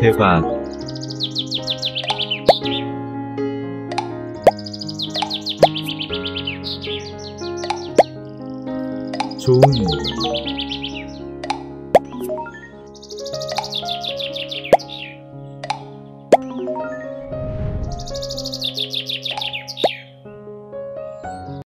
대박. 좋은